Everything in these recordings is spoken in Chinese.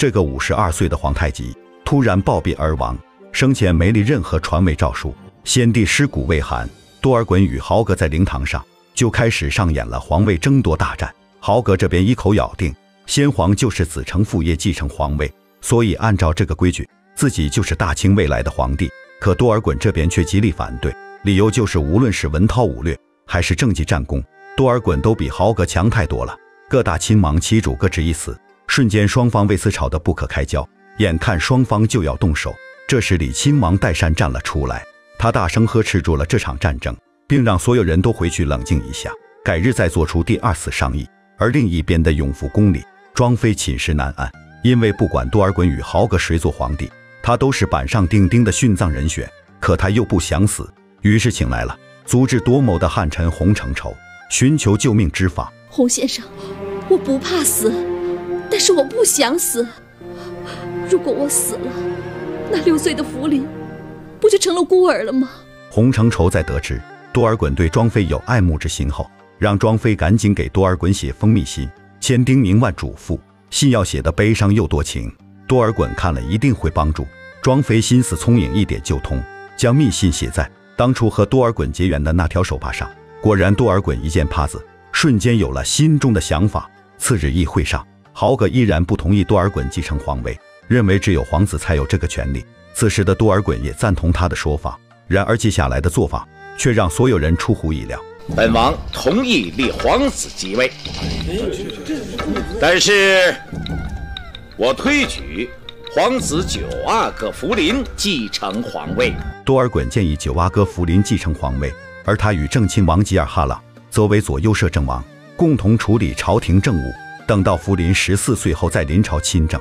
这个五十二岁的皇太极突然暴毙而亡，生前没立任何传位诏书。先帝尸骨未寒，多尔衮与豪格在灵堂上就开始上演了皇位争夺大战。豪格这边一口咬定先皇就是子承父业继承皇位，所以按照这个规矩，自己就是大清未来的皇帝。可多尔衮这边却极力反对，理由就是无论是文韬武略还是政绩战功，多尔衮都比豪格强太多了。各大亲王旗主各执一词，瞬间双方为此吵得不可开交。眼看双方就要动手，这时李亲王代善站了出来，他大声呵斥住了这场战争，并让所有人都回去冷静一下，改日再做出第二次商议。而另一边的永福宫里，庄妃寝食难安，因为不管多尔衮与豪格谁做皇帝，他都是板上钉钉的殉葬人选。可他又不想死，于是请来了足智多谋的汉臣洪承畴，寻求救命之法。洪先生。我不怕死，是我不想死。如果我死了，那六岁的福临不就成了孤儿了吗？洪承畴在得知多尔衮对庄妃有爱慕之心后，让庄妃赶紧给多尔衮写封密信，千叮咛万嘱咐，信要写的悲伤又多情。多尔衮看了一定会帮助。庄妃心思聪颖，一点就通，将密信写在当初和多尔衮结缘的那条手帕上。果然，多尔衮一见帕子，瞬间有了心中的想法。次日议会上，豪格依然不同意多尔衮继承皇位，认为只有皇子才有这个权利。此时的多尔衮也赞同他的说法。然而接下来的做法却让所有人出乎意料。本王同意立皇子即位，但是我推举皇子九阿哥福临继承皇位。多尔衮建议九阿哥福临继承皇位，而他与正亲王吉尔哈朗则为左右摄政王。共同处理朝廷政务，等到福临十四岁后再临朝亲政。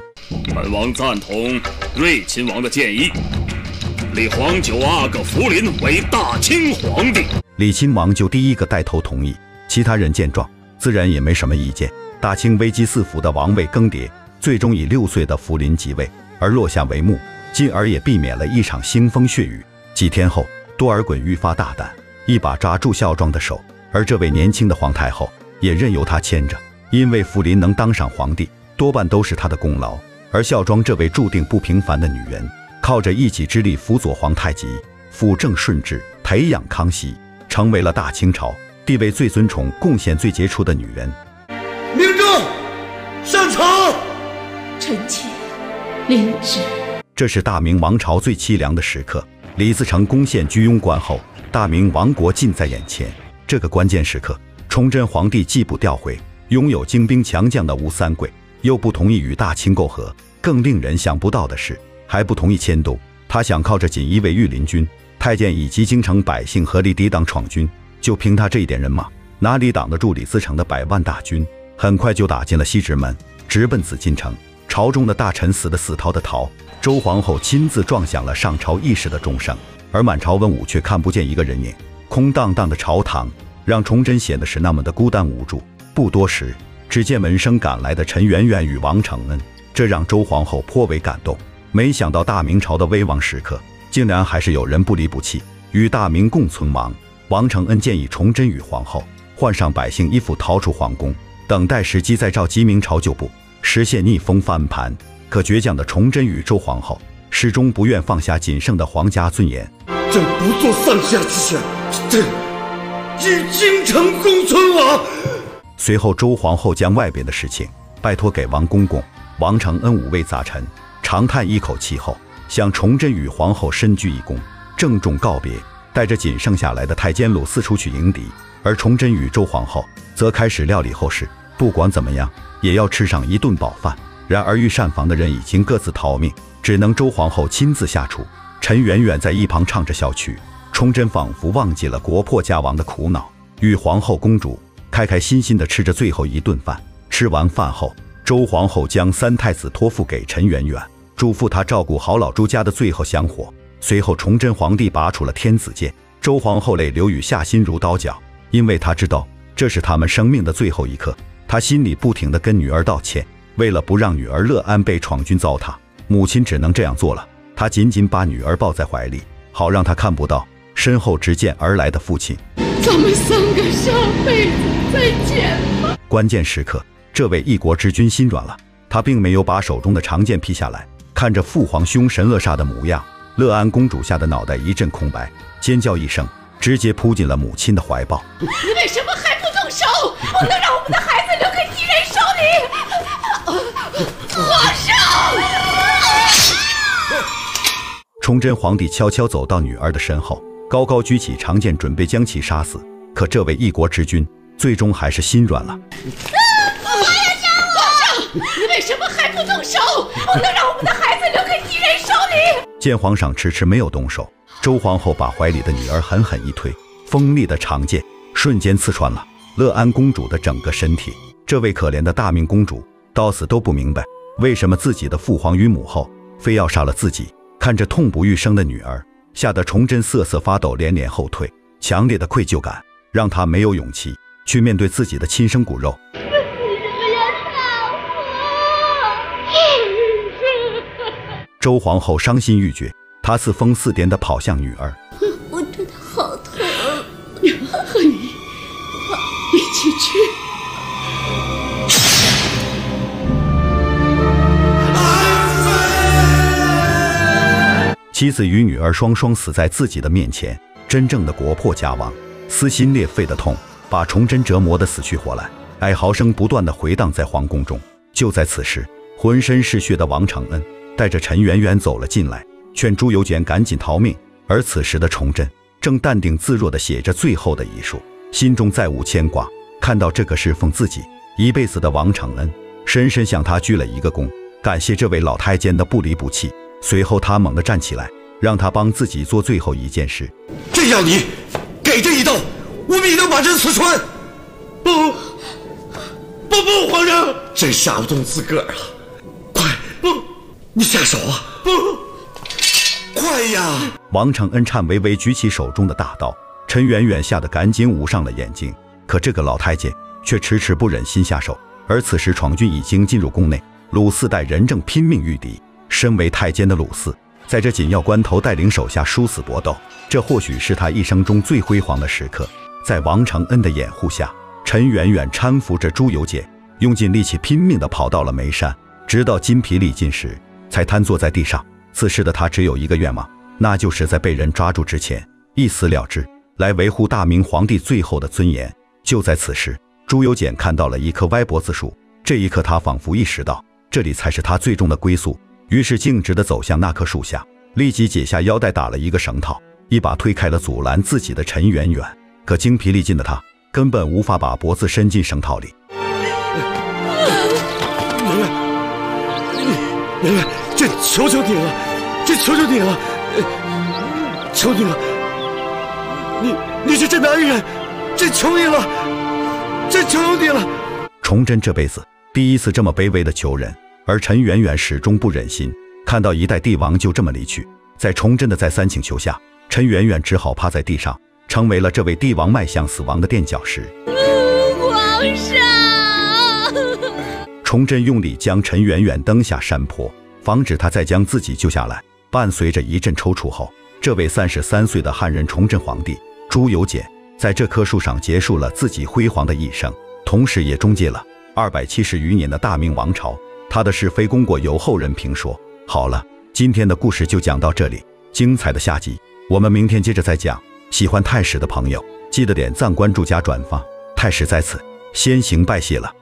本王赞同睿亲王的建议，立皇九阿哥福临为大清皇帝。李亲王就第一个带头同意，其他人见状自然也没什么意见。大清危机四伏的王位更迭，最终以六岁的福临即位而落下帷幕，进而也避免了一场腥风血雨。几天后，多尔衮愈发大胆，一把抓住孝庄的手，而这位年轻的皇太后。也任由他牵着，因为福临能当上皇帝，多半都是他的功劳。而孝庄这位注定不平凡的女人，靠着一己之力辅佐皇太极，辅政顺治，培养康熙，成为了大清朝地位最尊崇、贡献最杰出的女人。明正，上朝。臣妾领旨。这是大明王朝最凄凉的时刻。李自成攻陷居庸关后，大明亡国近在眼前。这个关键时刻。崇祯皇帝既不调回拥有精兵强将的吴三桂，又不同意与大清媾和，更令人想不到的是，还不同意迁都。他想靠着锦衣卫御林军、太监以及京城百姓合力抵挡闯军。就凭他这一点人马，哪里挡得住李自成的百万大军？很快就打进了西直门，直奔紫禁城。朝中的大臣死的死，逃的逃。周皇后亲自撞响了上朝议事的钟声，而满朝文武却看不见一个人影，空荡荡的朝堂。让崇祯显得是那么的孤单无助。不多时，只见闻声赶来的陈圆圆与王承恩，这让周皇后颇为感动。没想到大明朝的危亡时刻，竟然还是有人不离不弃，与大明共存亡。王承恩建议崇祯与皇后换上百姓衣服，逃出皇宫，等待时机再召集明朝旧部，实现逆风翻盘。可倔强的崇祯与周皇后始终不愿放下仅剩的皇家尊严。朕不做丧下之犬，朕。与京城共存亡。随后，周皇后将外边的事情拜托给王公公。王承恩五位杂臣长叹一口气后，向崇祯与皇后深鞠一躬，郑重告别，带着仅剩下来的太监鲁四出去迎敌。而崇祯与周皇后则开始料理后事。不管怎么样，也要吃上一顿饱饭。然而，御膳房的人已经各自逃命，只能周皇后亲自下厨。陈圆圆在一旁唱着小曲。崇祯仿佛忘记了国破家亡的苦恼，与皇后公主开开心心地吃着最后一顿饭。吃完饭后，周皇后将三太子托付给陈圆圆，嘱咐他照顾好老朱家的最后香火。随后，崇祯皇帝拔出了天子剑，周皇后泪流雨下，心如刀绞，因为她知道这是他们生命的最后一刻。她心里不停地跟女儿道歉，为了不让女儿乐安被闯军糟蹋，母亲只能这样做了。她紧紧把女儿抱在怀里，好让她看不到。身后执剑而来的父亲，咱们三个上辈子再见吧。关键时刻，这位一国之君心软了，他并没有把手中的长剑劈下来，看着父皇凶神恶煞的模样，乐安公主吓得脑袋一阵空白，尖叫一声，直接扑进了母亲的怀抱。你为什么还不动手？不能让我们的孩子留给敌人手里！皇上！崇祯皇帝悄悄走到女儿的身后，高高举起长剑，准备将其杀死。可这位一国之君，最终还是心软了。皇上，你为什么还不动手？不能让我们的孩子留给敌人手里！见皇上迟迟没有动手，周皇后把怀里的女儿狠狠一推，锋利的长剑瞬间刺穿了乐安公主的整个身体。这位可怜的大明公主到死都不明白，为什么自己的父皇与母后非要杀了自己。看着痛不欲生的女儿，吓得崇祯瑟瑟发抖，连连后退。强烈的愧疚感让他没有勇气去面对自己的亲生骨肉。周皇后伤心欲绝，她似疯似癫地跑向女儿。我真的好疼，你，一起去。妻子与女儿双双死在自己的面前，真正的国破家亡，撕心裂肺的痛把崇祯折磨得死去活来，哀嚎声不断的回荡在皇宫中。就在此时，浑身是血的王承恩带着陈圆圆走了进来，劝朱由检赶紧逃命。而此时的崇祯正淡定自若地写着最后的遗书，心中再无牵挂。看到这个侍奉自己一辈子的王承恩，深深向他鞠了一个躬，感谢这位老太监的不离不弃。随后，他猛地站起来，让他帮自己做最后一件事。朕要，你给这一刀，我必能把朕刺穿。不，不不，皇上，朕杀不动自个儿啊！快，不，你下手啊！不，快呀！王承恩颤巍巍举起手中的大刀，陈圆圆吓得赶紧捂上了眼睛。可这个老太监却迟迟不忍心下手。而此时，闯军已经进入宫内，鲁四代人正拼命御敌。身为太监的鲁四，在这紧要关头带领手下殊死搏斗，这或许是他一生中最辉煌的时刻。在王承恩的掩护下，陈圆圆搀扶着朱由检，用尽力气拼命地跑到了眉山，直到筋疲力尽时，才瘫坐在地上。此时的他只有一个愿望，那就是在被人抓住之前一死了之，来维护大明皇帝最后的尊严。就在此时，朱由检看到了一棵歪脖子树，这一刻他仿佛意识到，这里才是他最终的归宿。于是径直地走向那棵树下，立即解下腰带打了一个绳套，一把推开了阻拦自己的陈圆圆。可精疲力尽的他根本无法把脖子伸进绳套里。圆圆，圆圆，这求求你了，这求求你了，求你了，你你是这男人，这求你了，这求你了。崇祯这辈子第一次这么卑微的求人。而陈圆圆始终不忍心看到一代帝王就这么离去，在崇祯的再三请求下，陈圆圆只好趴在地上，成为了这位帝王迈向死亡的垫脚石。皇上，崇祯用力将陈圆圆蹬下山坡，防止她再将自己救下来。伴随着一阵抽搐后，这位三十三岁的汉人崇祯皇帝朱由检在这棵树上结束了自己辉煌的一生，同时也终结了二百七十余年的大明王朝。他的是非功过由后人评说。好了，今天的故事就讲到这里，精彩的下集我们明天接着再讲。喜欢太史的朋友，记得点赞、关注、加转发。太史在此先行拜谢了。